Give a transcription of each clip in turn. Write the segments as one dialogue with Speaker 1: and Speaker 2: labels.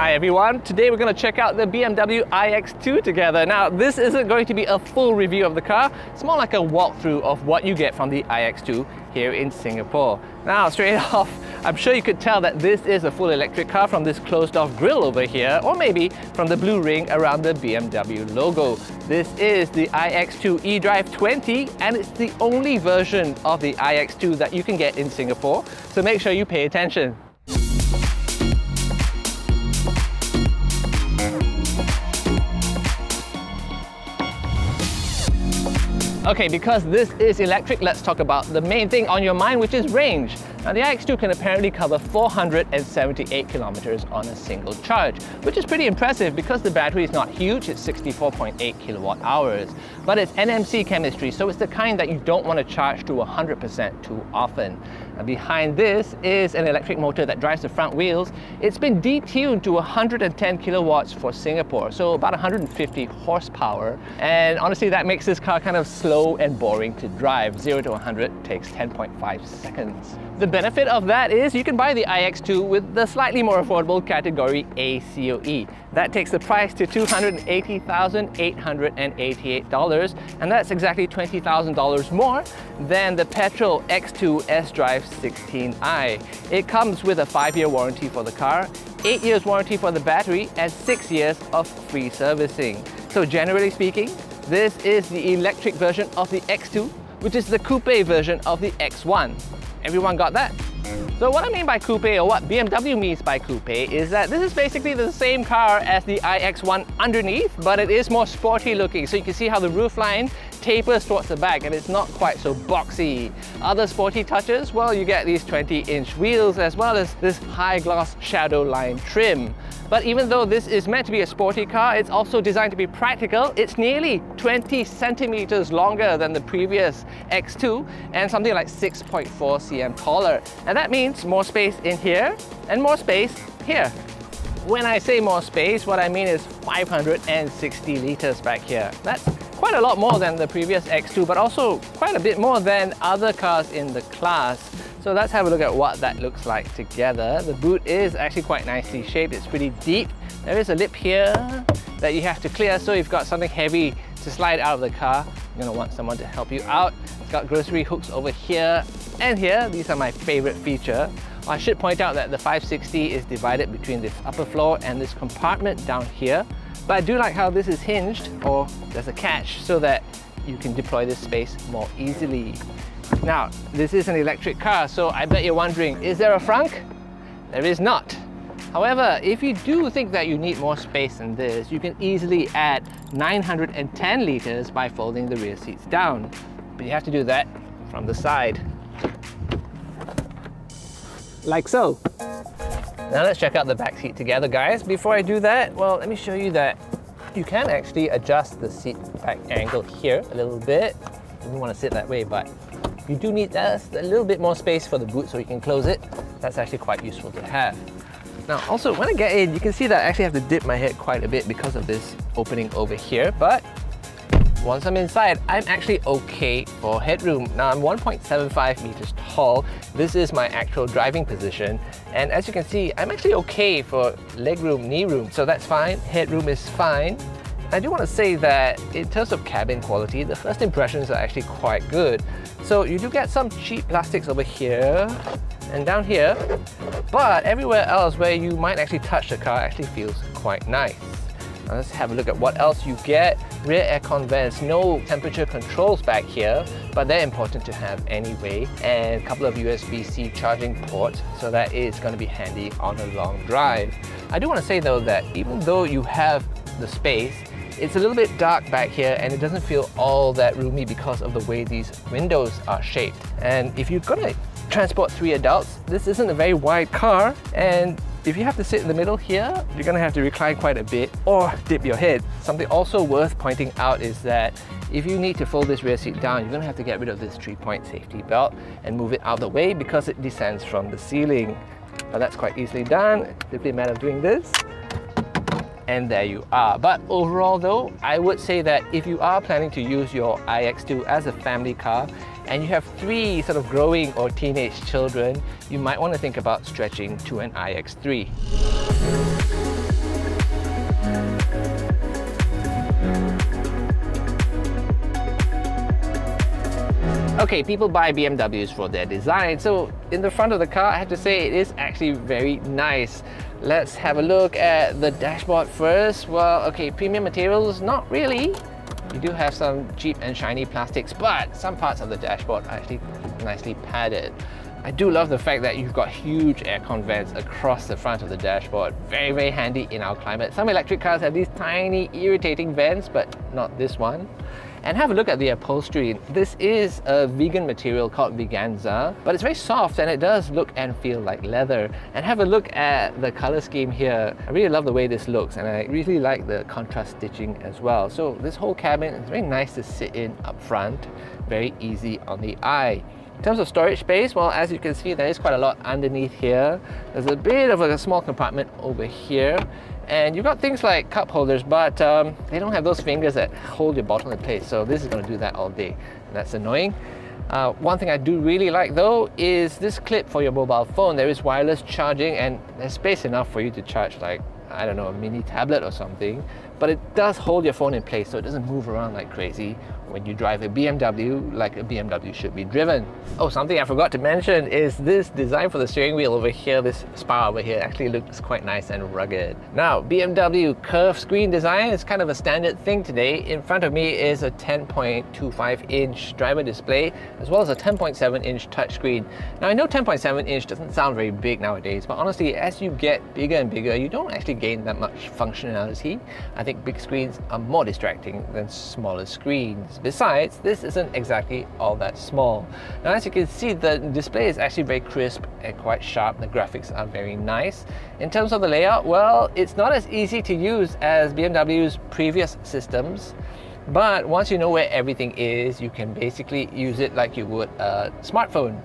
Speaker 1: Hi everyone, today we're going to check out the BMW iX2 together. Now this isn't going to be a full review of the car, it's more like a walkthrough of what you get from the iX2 here in Singapore. Now straight off, I'm sure you could tell that this is a full electric car from this closed off grille over here or maybe from the blue ring around the BMW logo. This is the iX2 eDrive 20 and it's the only version of the iX2 that you can get in Singapore, so make sure you pay attention. Okay, because this is electric, let's talk about the main thing on your mind, which is range. Now the iX2 can apparently cover 478 kilometers on a single charge, which is pretty impressive because the battery is not huge, it's 64.8 kilowatt hours. But it's NMC chemistry, so it's the kind that you don't want to charge to 100% too often. Now behind this is an electric motor that drives the front wheels. It's been detuned to 110 kilowatts for Singapore, so about 150 horsepower. And honestly, that makes this car kind of slow and boring to drive. 0 to 100 takes 10.5 seconds. The benefit of that is you can buy the iX2 with the slightly more affordable category A COE. That takes the price to $280,888 and that's exactly $20,000 more than the petrol X2 S-Drive 16i. It comes with a 5-year warranty for the car, 8 years warranty for the battery and 6 years of free servicing. So generally speaking, this is the electric version of the X2 which is the coupe version of the X1. Everyone got that? So what I mean by coupe or what BMW means by coupe is that this is basically the same car as the iX1 underneath, but it is more sporty looking. So you can see how the roofline tapers towards the back and it's not quite so boxy. Other sporty touches, well, you get these 20 inch wheels as well as this high gloss shadow line trim. But even though this is meant to be a sporty car, it's also designed to be practical. It's nearly 20 centimeters longer than the previous X2 and something like 6.4 cm taller. And that means more space in here and more space here. When I say more space, what I mean is 560 liters back here. That's quite a lot more than the previous X2, but also quite a bit more than other cars in the class. So let's have a look at what that looks like together. The boot is actually quite nicely shaped. It's pretty deep. There is a lip here that you have to clear, so you've got something heavy to slide out of the car. You're gonna want someone to help you out. It's got grocery hooks over here and here. These are my favorite feature. I should point out that the 560 is divided between this upper floor and this compartment down here. But I do like how this is hinged, or there's a catch, so that you can deploy this space more easily. Now, this is an electric car, so I bet you're wondering, is there a frunk? There is not. However, if you do think that you need more space than this, you can easily add 910 liters by folding the rear seats down. But you have to do that from the side. Like so. Now let's check out the back seat together, guys. Before I do that, well, let me show you that you can actually adjust the seat back angle here a little bit. You don't want to sit that way, but you do need uh, just a little bit more space for the boot so you can close it. That's actually quite useful to have. Now, also, when I get in, you can see that I actually have to dip my head quite a bit because of this opening over here, but once I'm inside, I'm actually okay for headroom. Now I'm 1.75 meters tall. This is my actual driving position. And as you can see, I'm actually okay for legroom, knee room. So that's fine. Headroom is fine. I do want to say that in terms of cabin quality, the first impressions are actually quite good. So you do get some cheap plastics over here and down here, but everywhere else where you might actually touch the car actually feels quite nice. Now let's have a look at what else you get. Rear aircon vents, no temperature controls back here, but they're important to have anyway. And a couple of USB-C charging ports, so that is going to be handy on a long drive. I do want to say though that even though you have the space, it's a little bit dark back here and it doesn't feel all that roomy because of the way these windows are shaped. And if you're gonna transport three adults, this isn't a very wide car and if you have to sit in the middle here, you're gonna have to recline quite a bit or dip your head. Something also worth pointing out is that if you need to fold this rear seat down, you're gonna have to get rid of this three-point safety belt and move it out of the way because it descends from the ceiling. Now that's quite easily done. Simply a matter of doing this and there you are. But overall though, I would say that if you are planning to use your iX2 as a family car, and you have three sort of growing or teenage children, you might want to think about stretching to an iX3. Okay, people buy BMWs for their design, so in the front of the car, I have to say it is actually very nice. Let's have a look at the dashboard first. Well, okay, premium materials, not really. You do have some cheap and shiny plastics, but some parts of the dashboard are actually nicely padded. I do love the fact that you've got huge aircon vents across the front of the dashboard. Very, very handy in our climate. Some electric cars have these tiny, irritating vents, but not this one. And have a look at the upholstery. This is a vegan material called Veganza, but it's very soft and it does look and feel like leather. And have a look at the color scheme here. I really love the way this looks and I really like the contrast stitching as well. So this whole cabin is very nice to sit in up front, very easy on the eye. In terms of storage space, well, as you can see, there is quite a lot underneath here. There's a bit of a small compartment over here. And you've got things like cup holders, but um, they don't have those fingers that hold your bottle in place. So this is gonna do that all day. And that's annoying. Uh, one thing I do really like though is this clip for your mobile phone. There is wireless charging and there's space enough for you to charge like I don't know, a mini tablet or something, but it does hold your phone in place so it doesn't move around like crazy when you drive a BMW like a BMW should be driven. Oh, something I forgot to mention is this design for the steering wheel over here, this spar over here actually looks quite nice and rugged. Now, BMW curved screen design is kind of a standard thing today. In front of me is a 10.25 inch driver display as well as a 10.7 inch touchscreen. Now, I know 10.7 inch doesn't sound very big nowadays, but honestly, as you get bigger and bigger, you don't actually gain that much functionality. I think big screens are more distracting than smaller screens. Besides, this isn't exactly all that small. Now as you can see, the display is actually very crisp and quite sharp. The graphics are very nice. In terms of the layout, well, it's not as easy to use as BMW's previous systems. But once you know where everything is, you can basically use it like you would a smartphone.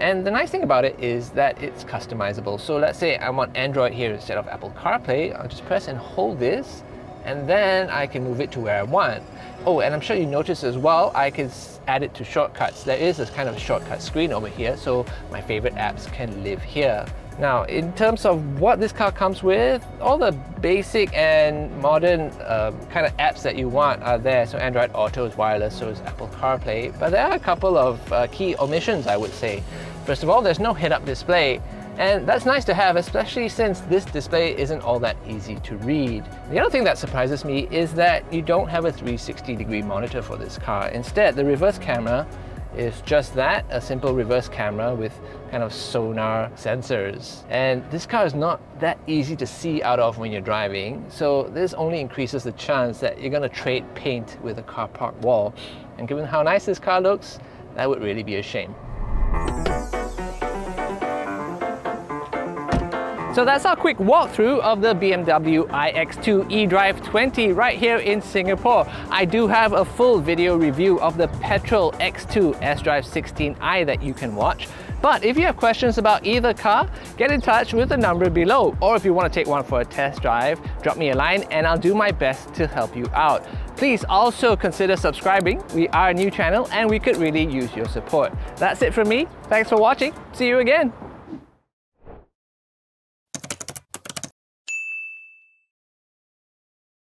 Speaker 1: And the nice thing about it is that it's customizable. So let's say I want Android here instead of Apple CarPlay, I'll just press and hold this, and then I can move it to where I want. Oh, and I'm sure you noticed as well, I can add it to shortcuts. There is this kind of shortcut screen over here, so my favorite apps can live here. Now, in terms of what this car comes with, all the basic and modern um, kind of apps that you want are there. So Android Auto is wireless, so is Apple CarPlay. But there are a couple of uh, key omissions, I would say. First of all, there's no head-up display. And that's nice to have, especially since this display isn't all that easy to read. The other thing that surprises me is that you don't have a 360 degree monitor for this car. Instead, the reverse camera is just that, a simple reverse camera with kind of sonar sensors. And this car is not that easy to see out of when you're driving, so this only increases the chance that you're gonna trade paint with a car park wall. And given how nice this car looks, that would really be a shame. So that's our quick walkthrough of the BMW iX2 eDrive 20 right here in Singapore. I do have a full video review of the petrol X2 S-Drive 16i that you can watch. But if you have questions about either car, get in touch with the number below. Or if you want to take one for a test drive, drop me a line and I'll do my best to help you out. Please also consider subscribing. We are a new channel and we could really use your support. That's it from me. Thanks for watching. See you again.